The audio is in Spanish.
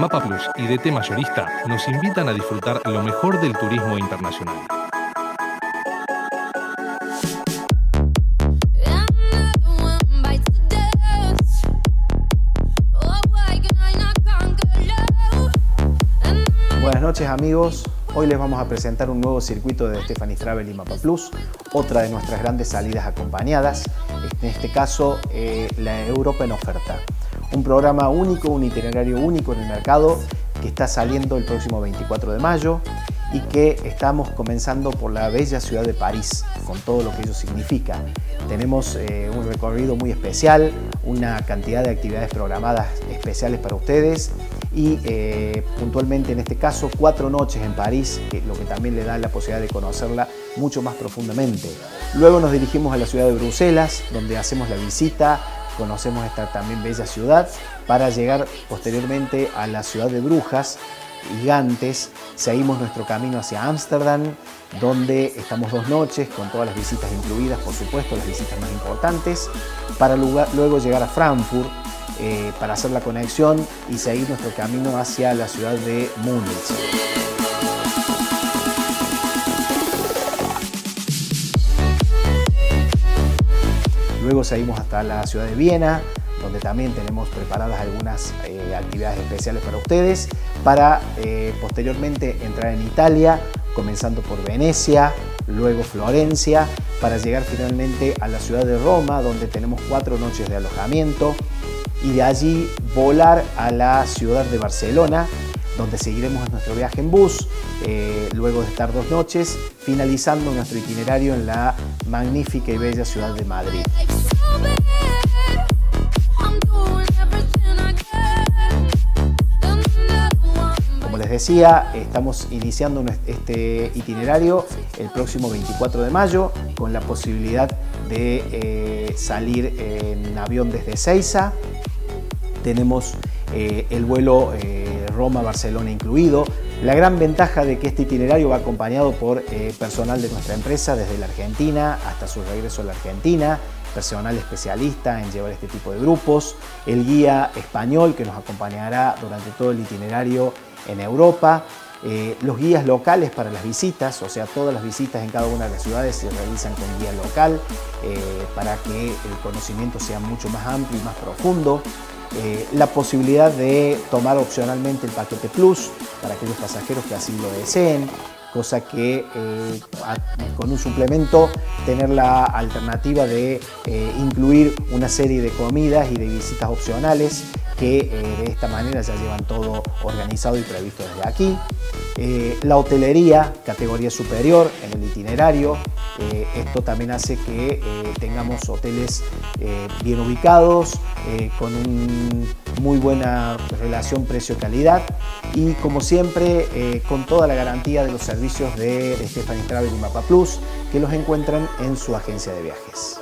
Mapa Plus y DT Mayorista nos invitan a disfrutar lo mejor del turismo internacional. Buenas noches amigos, hoy les vamos a presentar un nuevo circuito de Stephanie Travel y Mapa Plus, otra de nuestras grandes salidas acompañadas, en este caso eh, la Europa en oferta. Un programa único, un itinerario único en el mercado que está saliendo el próximo 24 de mayo y que estamos comenzando por la bella ciudad de París, con todo lo que ello significa. Tenemos eh, un recorrido muy especial, una cantidad de actividades programadas especiales para ustedes y eh, puntualmente en este caso cuatro noches en París, que lo que también le da la posibilidad de conocerla mucho más profundamente. Luego nos dirigimos a la ciudad de Bruselas, donde hacemos la visita, conocemos esta también bella ciudad, para llegar posteriormente a la ciudad de Brujas, gigantes, seguimos nuestro camino hacia Ámsterdam, donde estamos dos noches con todas las visitas incluidas, por supuesto, las visitas más importantes, para luego llegar a Frankfurt eh, para hacer la conexión y seguir nuestro camino hacia la ciudad de Múnich. Luego seguimos hasta la ciudad de Viena, donde también tenemos preparadas algunas eh, actividades especiales para ustedes, para eh, posteriormente entrar en Italia, comenzando por Venecia, luego Florencia, para llegar finalmente a la ciudad de Roma, donde tenemos cuatro noches de alojamiento, y de allí volar a la ciudad de Barcelona, donde seguiremos nuestro viaje en bus, eh, luego de estar dos noches, finalizando nuestro itinerario en la magnífica y bella ciudad de Madrid. Como les decía, estamos iniciando este itinerario el próximo 24 de mayo con la posibilidad de eh, salir en avión desde Ceiza. Tenemos eh, el vuelo Roma-Barcelona incluido. La gran ventaja de que este itinerario va acompañado por personal de nuestra empresa desde la Argentina hasta su regreso a la Argentina, personal especialista en llevar este tipo de grupos, el guía español que nos acompañará durante todo el itinerario en Europa, eh, los guías locales para las visitas, o sea, todas las visitas en cada una de las ciudades se realizan con guía local eh, para que el conocimiento sea mucho más amplio y más profundo. Eh, la posibilidad de tomar opcionalmente el paquete Plus para aquellos pasajeros que así lo deseen, cosa que eh, con un suplemento tener la alternativa de eh, incluir una serie de comidas y de visitas opcionales que eh, de esta manera ya llevan todo organizado y previsto desde aquí. la hotelería, categoría superior en el itinerario, esto también hace que tengamos hoteles bien ubicados, con una muy buena relación precio-calidad y como siempre con toda la garantía de los servicios servicios de Stephanie Travel y Mapa Plus que los encuentran en su agencia de viajes.